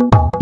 you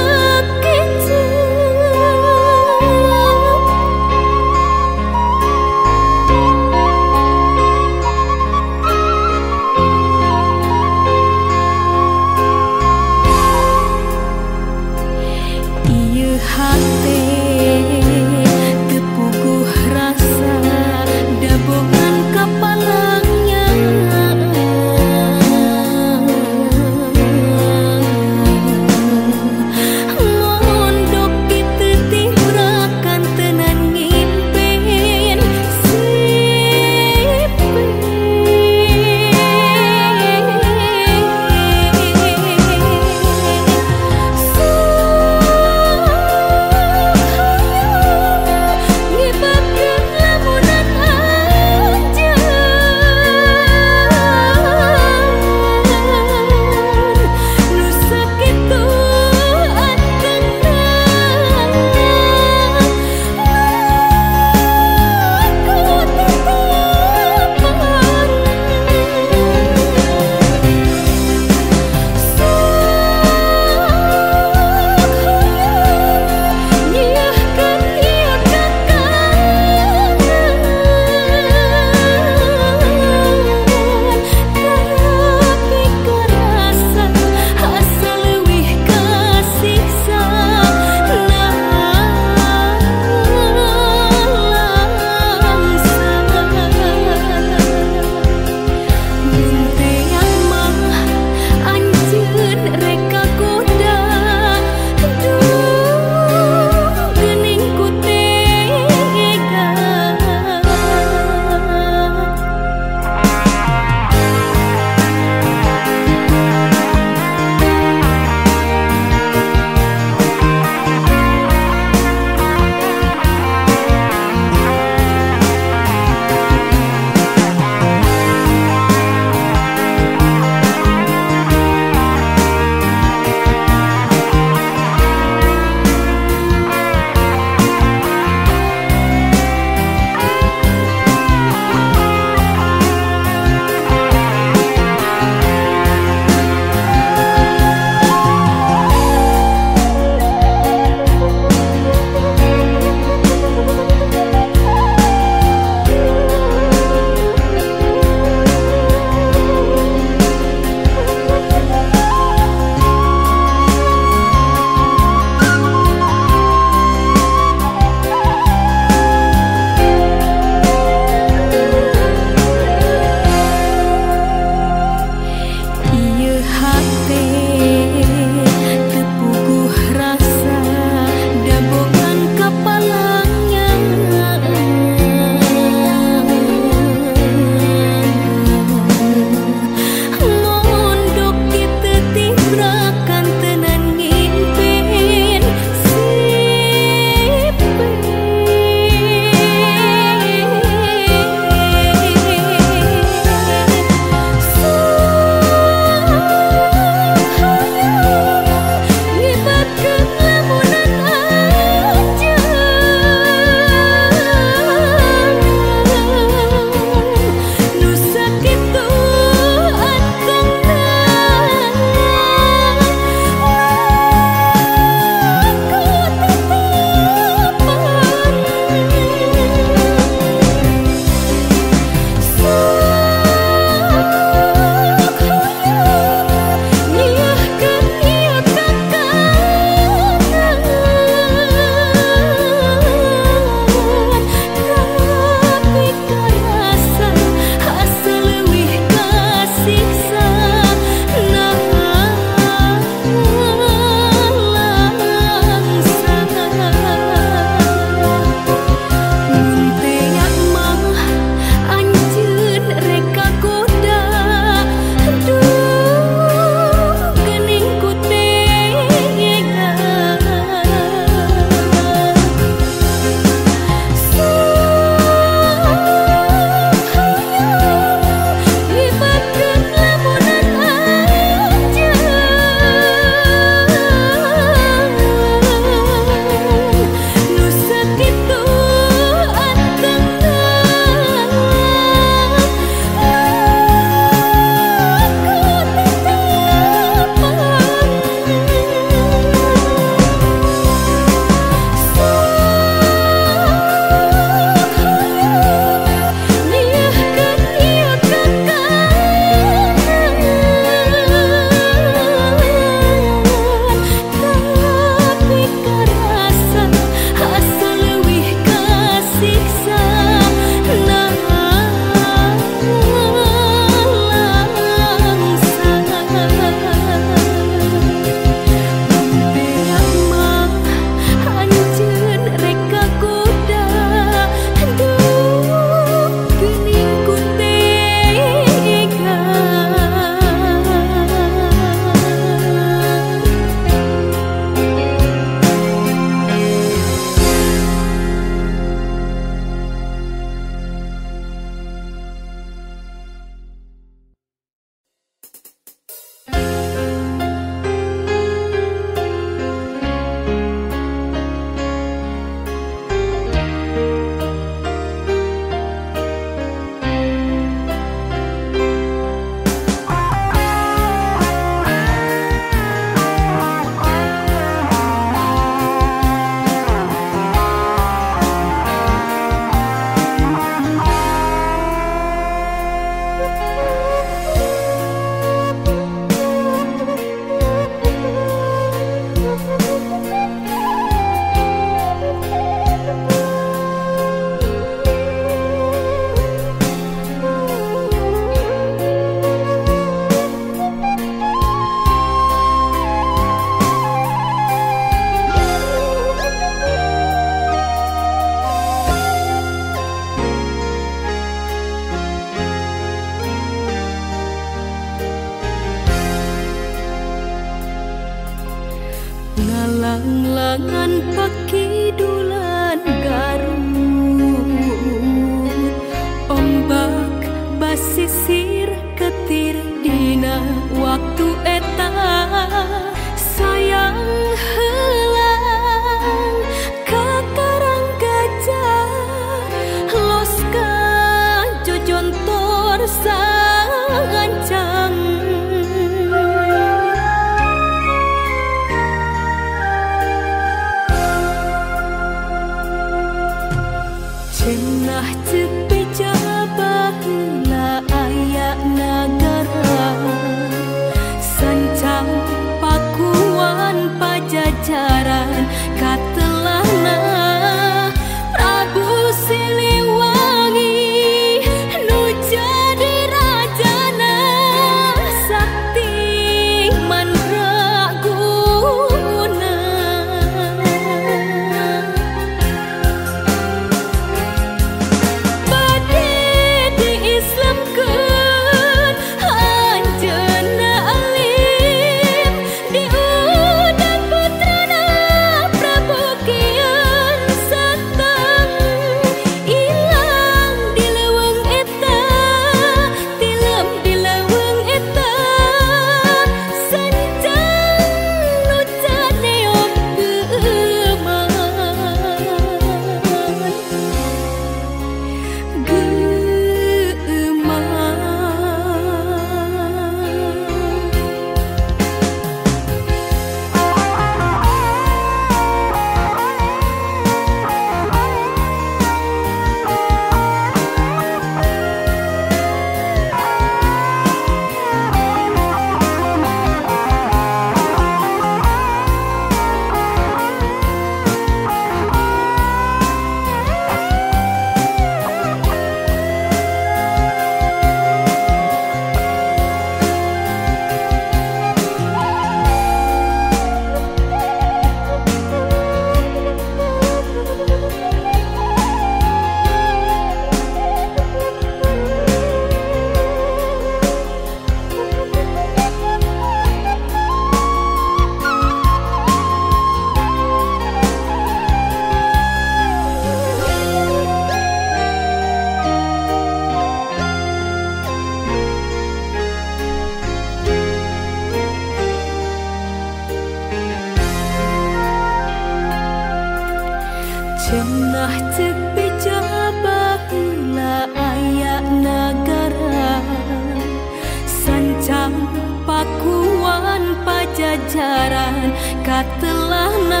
pajajaran Katelahna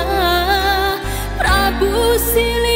Prabu Siliwangi